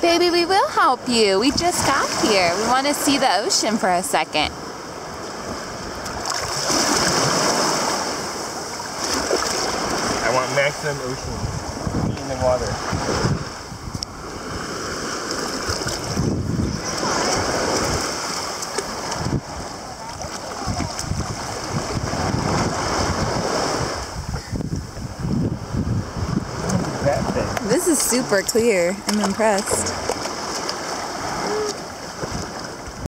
Baby, we will help you. We just got here. We want to see the ocean for a second. I want maximum ocean in the water. This is super clear. I'm impressed.